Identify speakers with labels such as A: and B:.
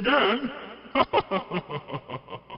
A: again.